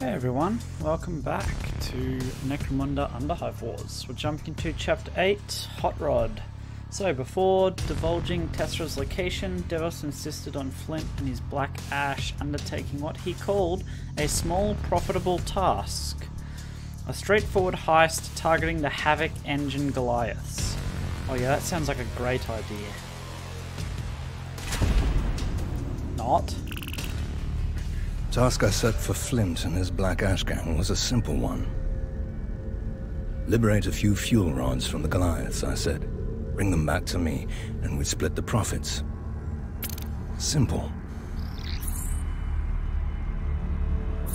Hey everyone, welcome back to Necromunda Underhive Wars. We're jumping into Chapter 8, Hot Rod. So before divulging Tessera's location, Devos insisted on Flint and his Black Ash undertaking what he called a small profitable task. A straightforward heist targeting the Havoc Engine Goliaths. Oh yeah, that sounds like a great idea. Not. Task I set for Flint and his Black Ash Gang was a simple one. Liberate a few fuel rods from the Goliaths, I said. Bring them back to me, and we'd split the profits. Simple.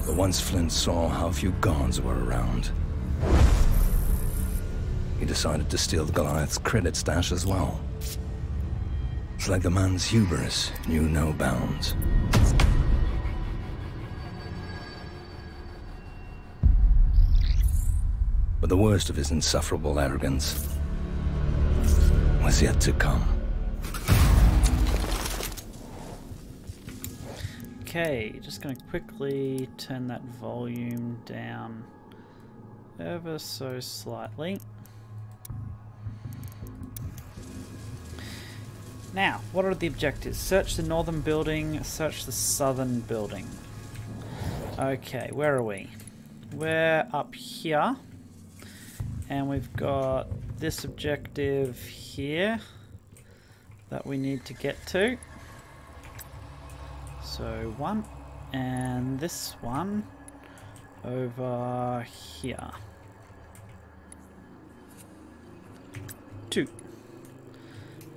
But once Flint saw how few guards were around, he decided to steal the Goliath's credit stash as well. It's like the man's hubris knew no bounds. But the worst of his insufferable arrogance was yet to come. Okay, just going to quickly turn that volume down ever so slightly. Now, what are the objectives? Search the northern building, search the southern building. Okay, where are we? We're up here. And we've got this objective here that we need to get to. So one, and this one over here. Two.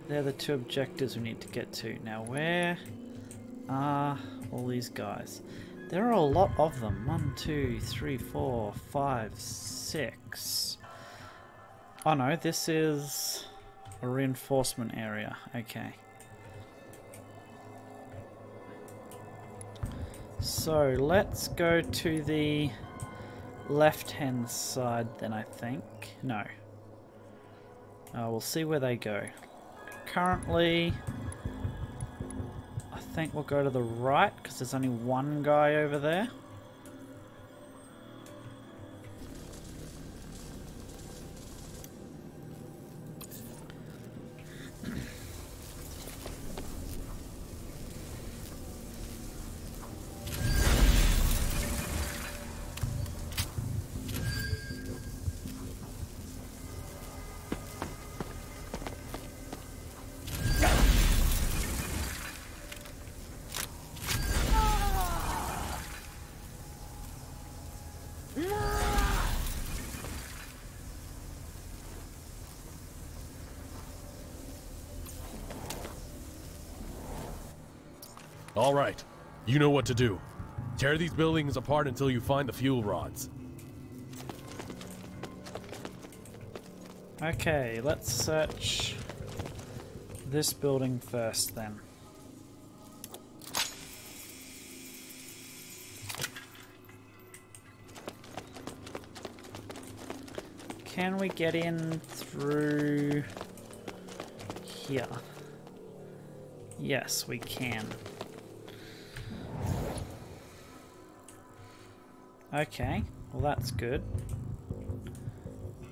They're the two objectives we need to get to. Now where are all these guys? There are a lot of them. One, two, three, four, five, six. Oh no, this is a reinforcement area. Okay. So let's go to the left hand side then I think. No. Uh, we'll see where they go. Currently, I think we'll go to the right because there's only one guy over there. All right. You know what to do. Tear these buildings apart until you find the fuel rods. Okay, let's search this building first then. Can we get in through here? Yes, we can. Okay, well that's good.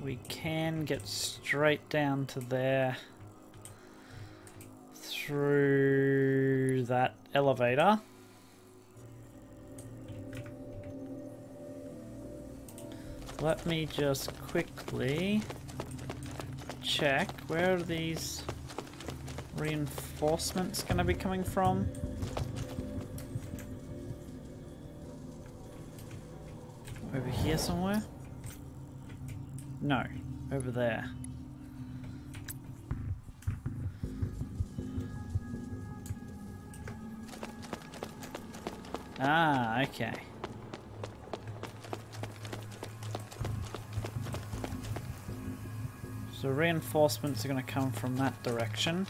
We can get straight down to there through that elevator. Let me just quickly check where are these reinforcements going to be coming from. Here somewhere? No, over there. Ah, okay. So reinforcements are going to come from that direction.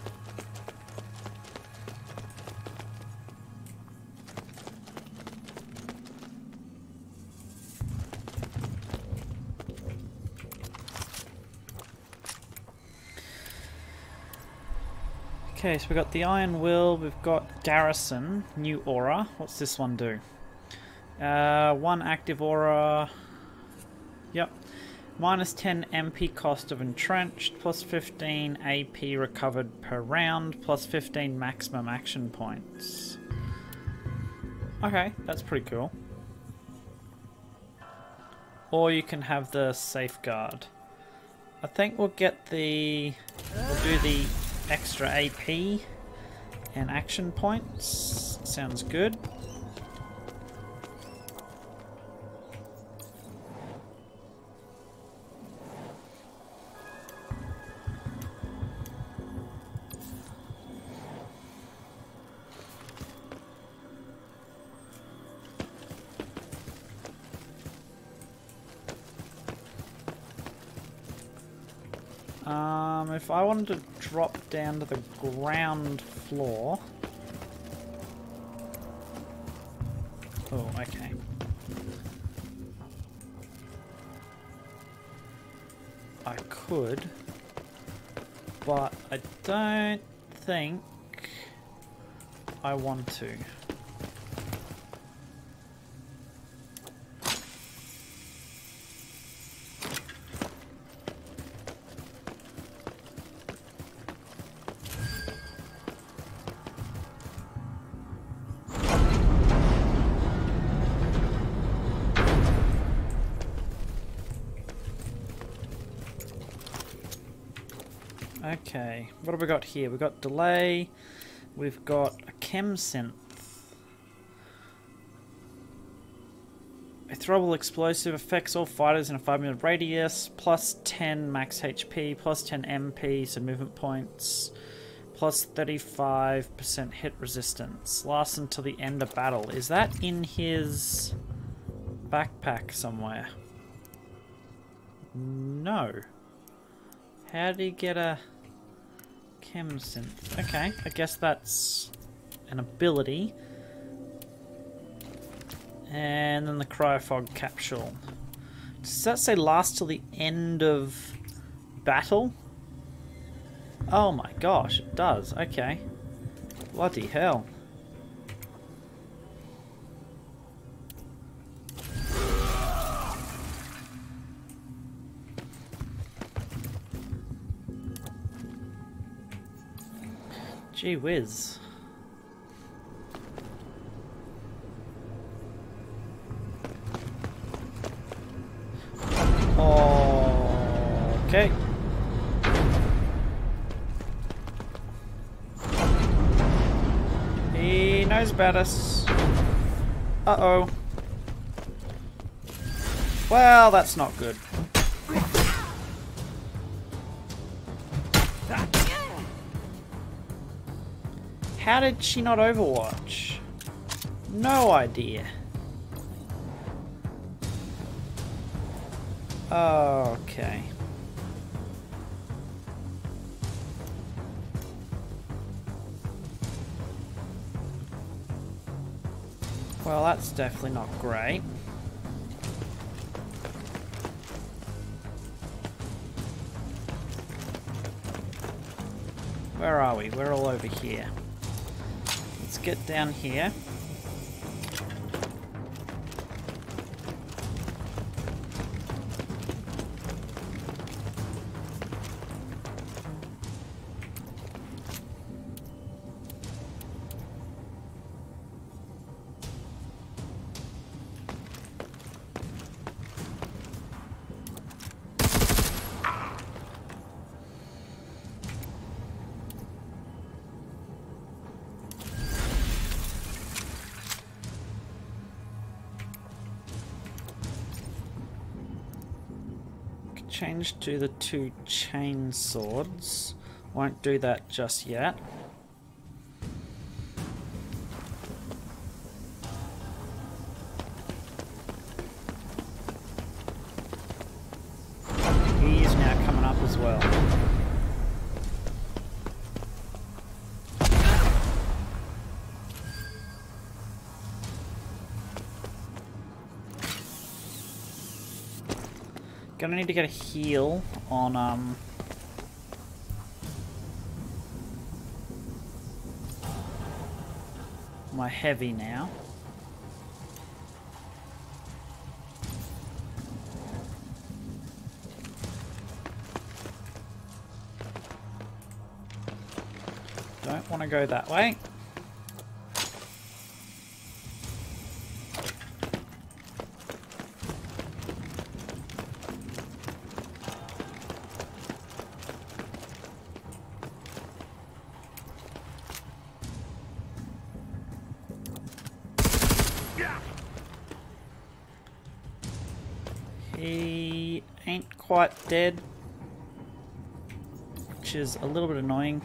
Okay, so we've got the Iron Will, we've got Garrison, New Aura. What's this one do? Uh, one active aura. Yep. Minus 10 MP cost of entrenched, plus 15 AP recovered per round, plus 15 maximum action points. Okay, that's pretty cool. Or you can have the safeguard. I think we'll get the... We'll do the extra AP and action points. Sounds good. Um, if I wanted to drop down to the ground floor... Oh, okay. I could, but I don't think I want to. Okay, what have we got here? We've got delay, we've got a chem synth. A throwable explosive affects all fighters in a 5 minute radius, plus 10 max HP, plus 10 MP, so movement points, plus 35% hit resistance. Lasts until the end of battle. Is that in his backpack somewhere? No. How do you get a chem synth? Okay, I guess that's an ability. And then the cryofog capsule. Does that say last till the end of battle? Oh my gosh, it does. Okay. Bloody hell. Gee whiz. Okay. He knows about us. Uh-oh. Well, that's not good. How did she not overwatch? No idea. Okay. Well, that's definitely not great. Where are we? We're all over here. Get down here. Change to the two chain swords. Won't do that just yet. gonna need to get a heal on um my heavy now. Don't want to go that way. Dead, which is a little bit annoying.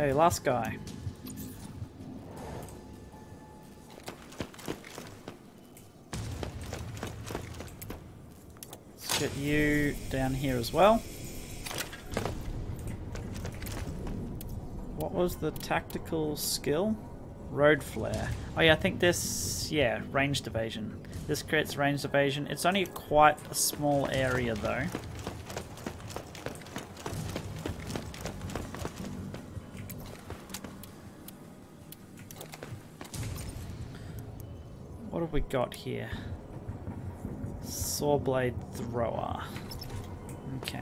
Okay, last guy. Let's get you down here as well. What was the tactical skill? Road flare. Oh yeah, I think this, yeah, ranged evasion. This creates ranged evasion. It's only quite a small area though. Got here? Sawblade thrower. Okay.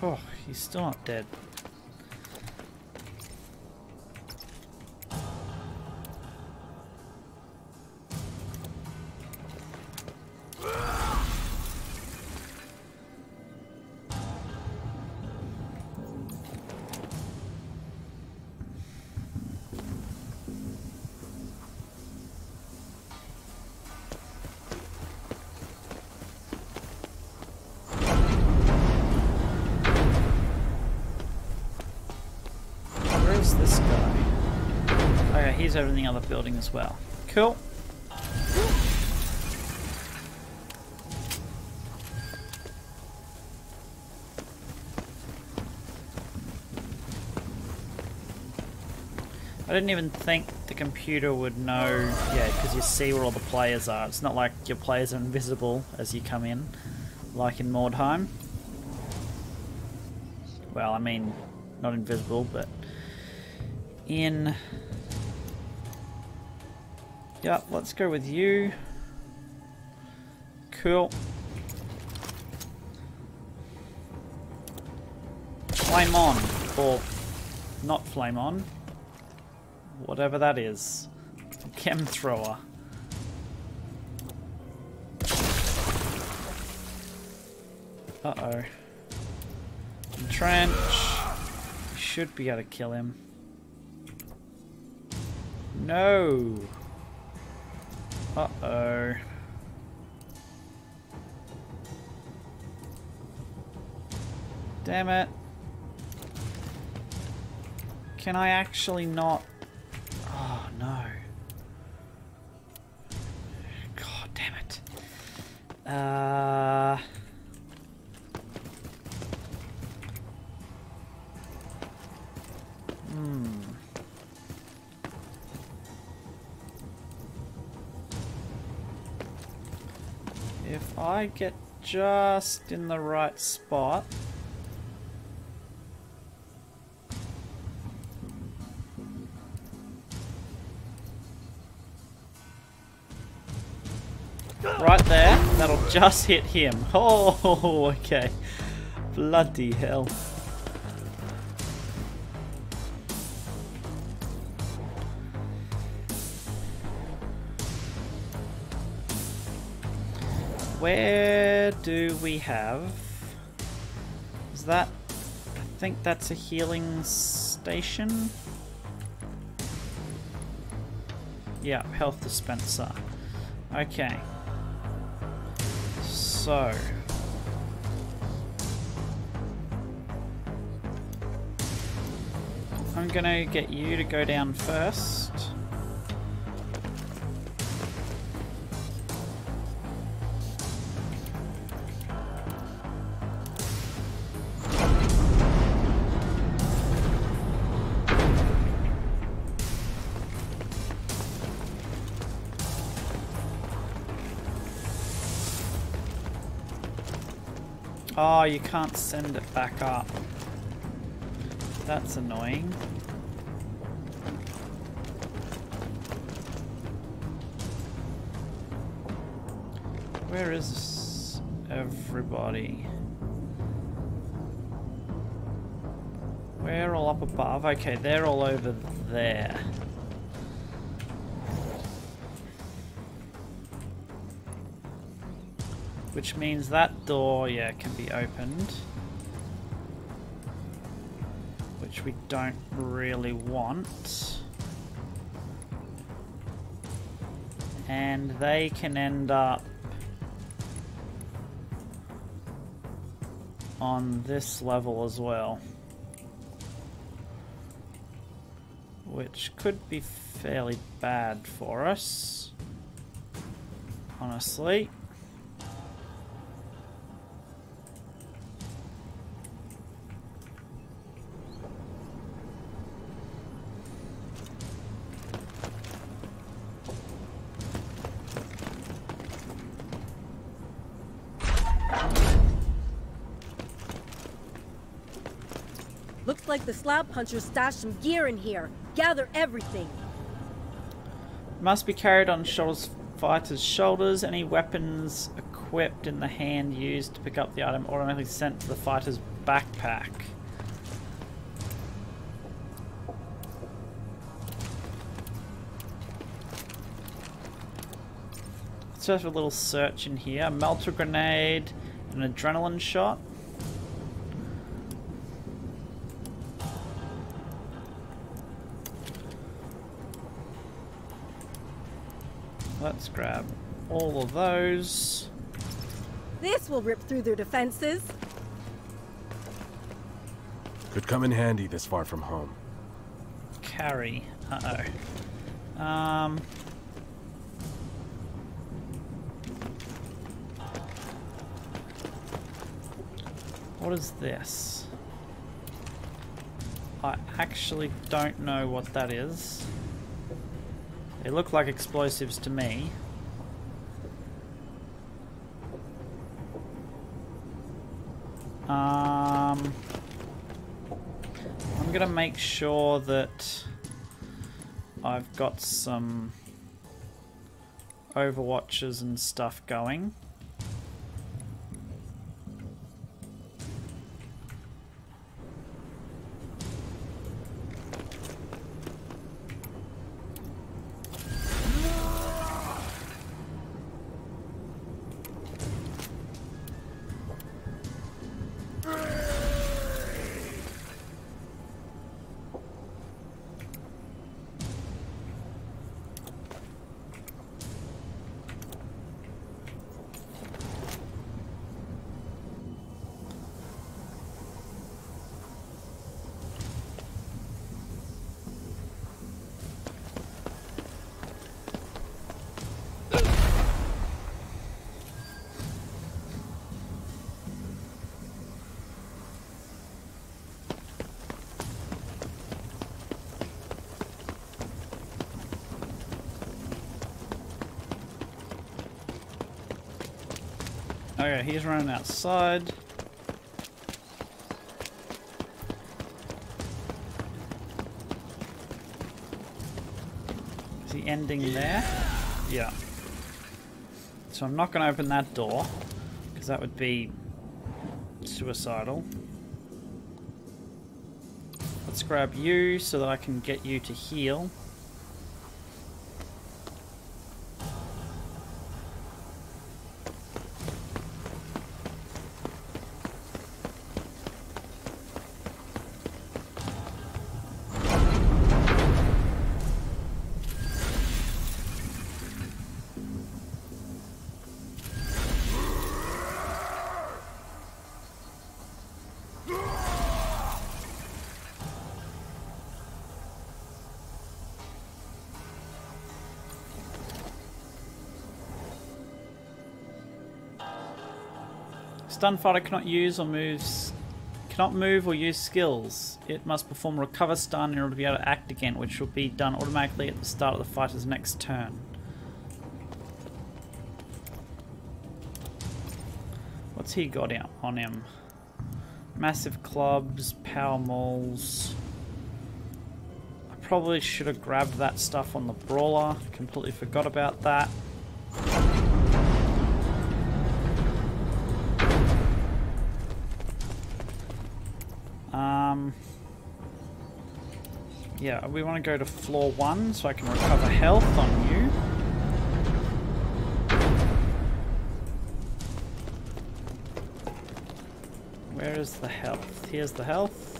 Oh, he's still not dead. Building as well. Cool. I didn't even think the computer would know, yeah, because you see where all the players are. It's not like your players are invisible as you come in, like in Mordheim. Well, I mean, not invisible, but in... Yeah, let's go with you. Cool. Flame on, or not flame on. Whatever that is. Chem thrower. Uh-oh. Trench. Should be able to kill him. No. Uh-oh. Damn it. Can I actually not... If I get just in the right spot... Right there, that'll just hit him. Oh, okay. Bloody hell. Where do we have... Is that... I think that's a healing station? Yeah, health dispenser. Okay. So... I'm gonna get you to go down first. Oh, you can't send it back up. That's annoying. Where is everybody? We're all up above. Okay, they're all over there. Which means that door, yeah, can be opened. Which we don't really want. And they can end up on this level as well. Which could be fairly bad for us. Honestly. Like punchers stashed some gear in here. Gather everything. Must be carried on shoulders fighter's shoulders. Any weapons equipped in the hand used to pick up the item automatically sent to the fighter's backpack. Let's have a little search in here. A melter grenade, an adrenaline shot. Let's grab all of those. This will rip through their defenses. Could come in handy this far from home. Carry. Uh oh. Um. What is this? I actually don't know what that is. They look like explosives to me. Um, I'm gonna make sure that I've got some overwatches and stuff going. Okay, he's running outside. Is he ending there? Yeah. So I'm not going to open that door, because that would be suicidal. Let's grab you so that I can get you to heal. Stun fighter cannot use or moves cannot move or use skills. It must perform recover stun in order to be able to act again, which will be done automatically at the start of the fighter's next turn. What's he got on him? Massive clubs, power mauls. I probably should have grabbed that stuff on the brawler. Completely forgot about that. Um, yeah, we want to go to floor one so I can recover health on you. Where is the health? Here's the health.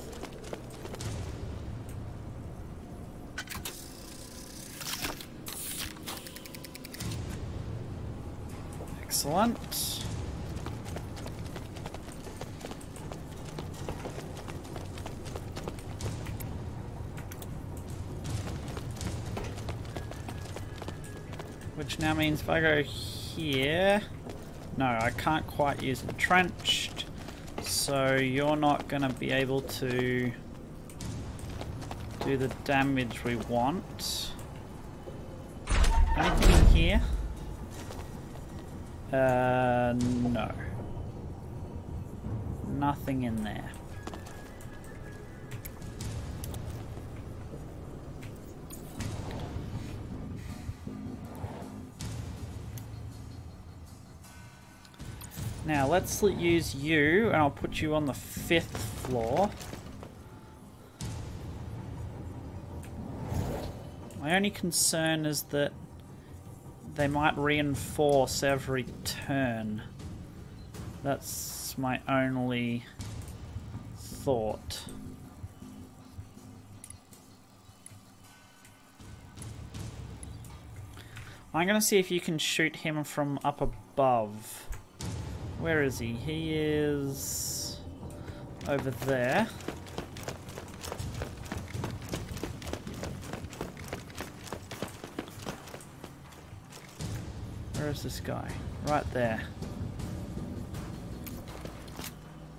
Excellent. Now means if I go here... No, I can't quite use entrenched. So you're not going to be able to do the damage we want. Anything in here? Uh, no. Nothing in there. Now let's use you and I'll put you on the fifth floor. My only concern is that they might reinforce every turn. That's my only thought. I'm going to see if you can shoot him from up above. Where is he? He is over there. Where is this guy? Right there.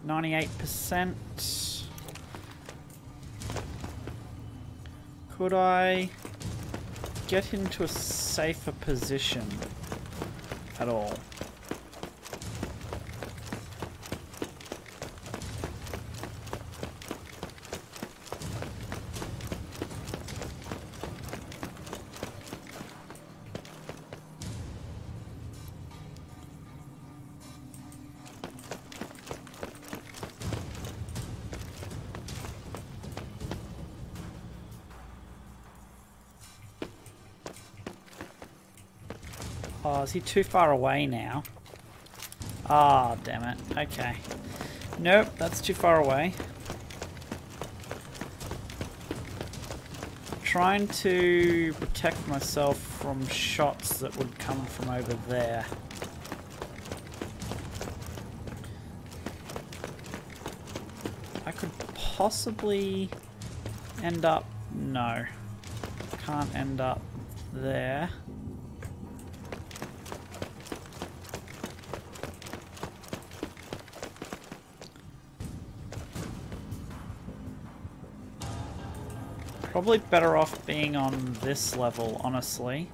98%. Could I get into a safer position at all? Oh, is he too far away now? Ah, oh, damn it. Okay. Nope, that's too far away. Trying to protect myself from shots that would come from over there. I could possibly end up... No. Can't end up there. Probably better off being on this level, honestly.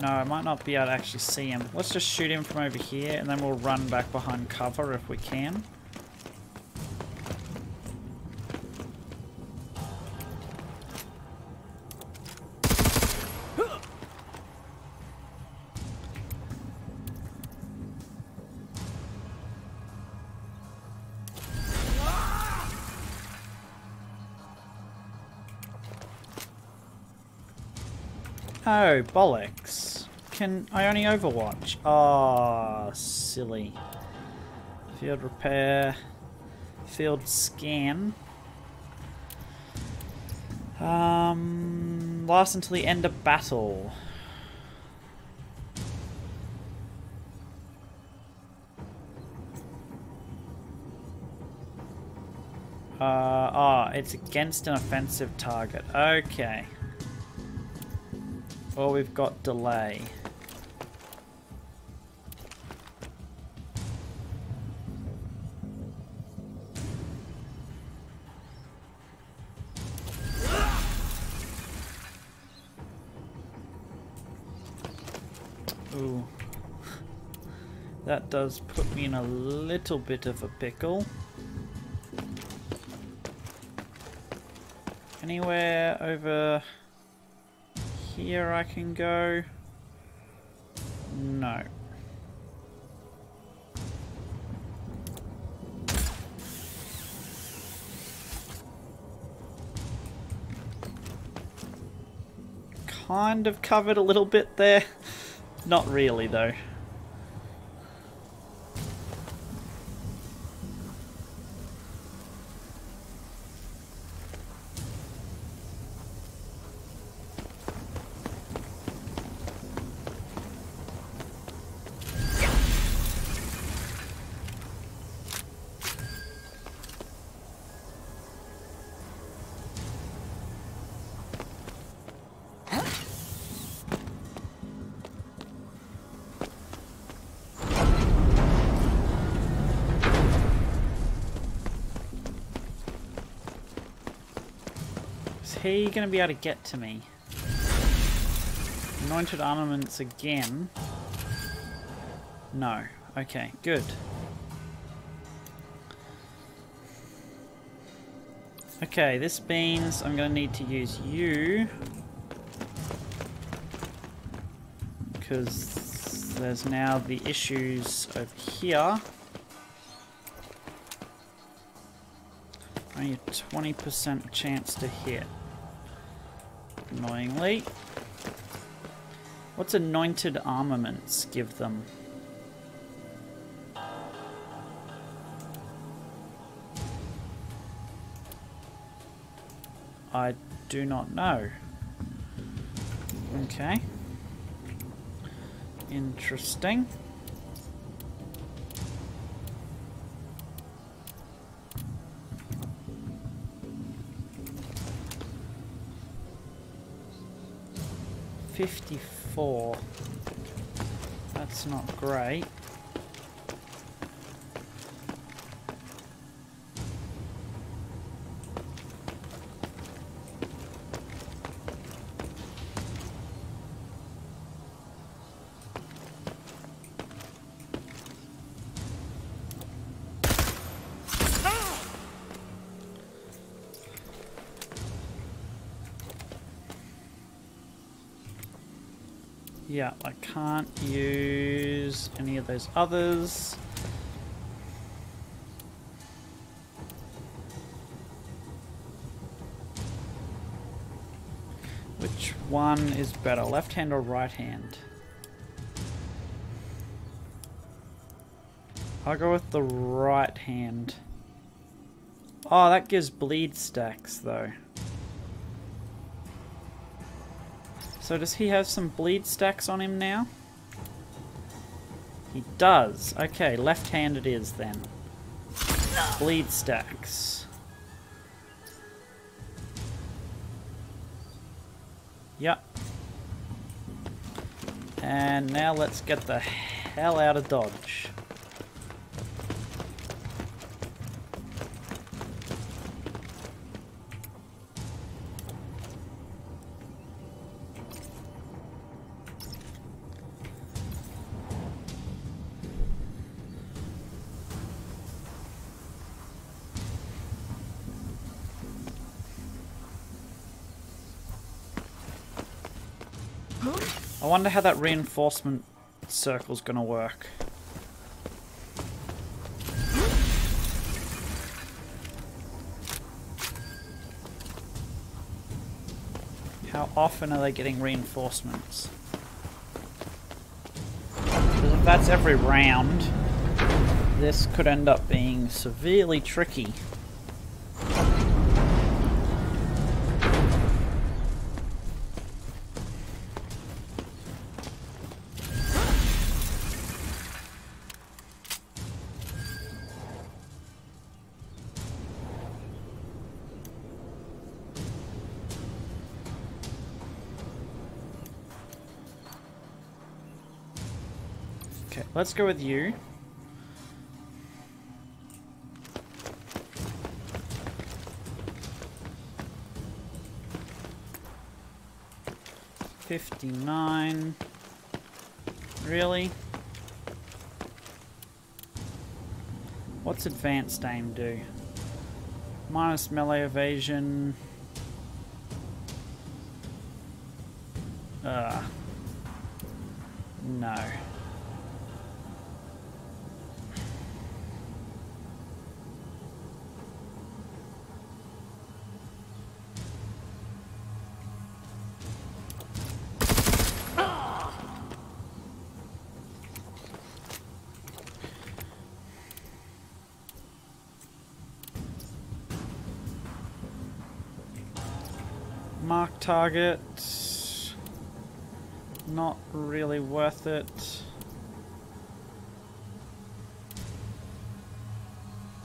No, I might not be able to actually see him. Let's just shoot him from over here and then we'll run back behind cover if we can. Bollocks. Can I only overwatch? Ah, oh, silly. Field repair. Field scan. Um, last until the end of battle. Uh, oh, it's against an offensive target. Okay. Well, we've got delay. Ooh. That does put me in a little bit of a pickle. Anywhere over here I can go? No. Kind of covered a little bit there. Not really though. Is he going to be able to get to me? Anointed armaments again. No. Okay, good. Okay, this means I'm going to need to use you. Because there's now the issues over here. Only a 20% chance to hit. Annoyingly. What's anointed armaments give them? I do not know. Okay. Interesting. Fifty-four. That's not great. Yeah, I can't use any of those others. Which one is better, left hand or right hand? I'll go with the right hand. Oh, that gives bleed stacks though. So does he have some bleed stacks on him now? He does. Okay, left-handed is then. Bleed stacks. Yep. And now let's get the hell out of Dodge. I wonder how that reinforcement circle's gonna work. How often are they getting reinforcements? 'Cause if that's every round, this could end up being severely tricky. Let's go with you. Fifty-nine. Really? What's advanced aim do? Minus melee evasion. Uh, target. Not really worth it.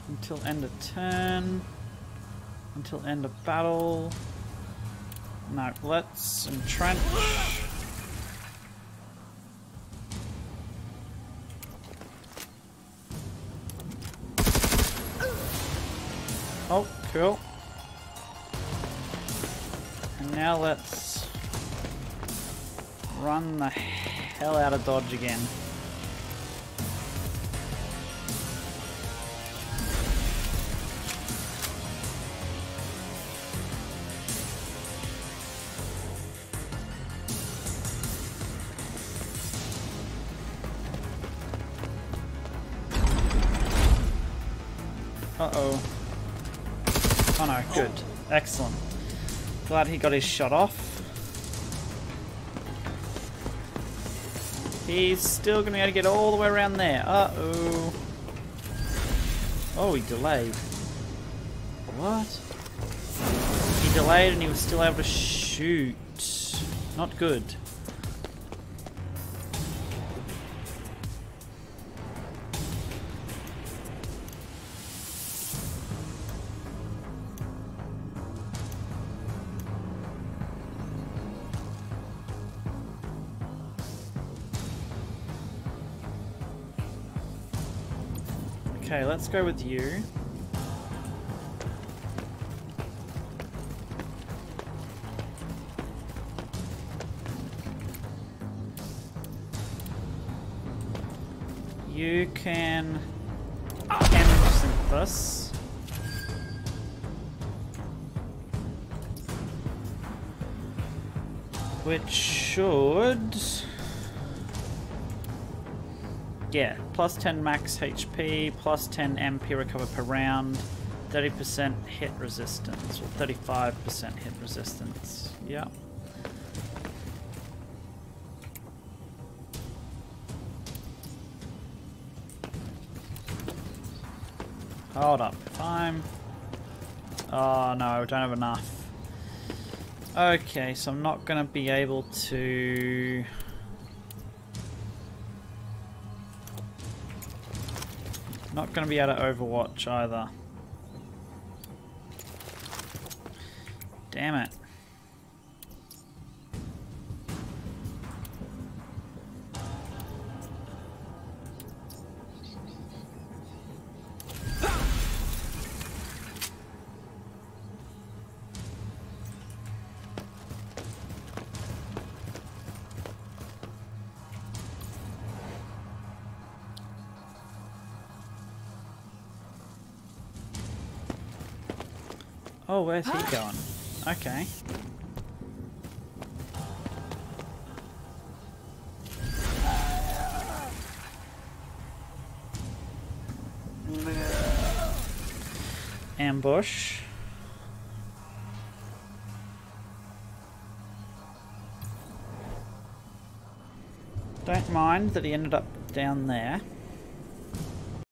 Until end of turn. Until end of battle. No, let's entrench. Oh, cool. Now let's run the hell out of dodge again. Uh-oh. Oh no, good. Excellent. Glad he got his shot off. He's still going to be able to get all the way around there. Uh-oh. Oh, he delayed. What? He delayed and he was still able to shoot. Not good. Okay, let's go with you. You can end this. Which should... Yeah, plus 10 max HP, plus 10 MP recover per round, 30% hit resistance, or 35% hit resistance. Yeah. Hold up. I'm... Oh no, I don't have enough. Okay, so I'm not going to be able to... Not going to be able to overwatch either. Damn it. Oh, where's he going? Okay. Ambush. Don't mind that he ended up down there.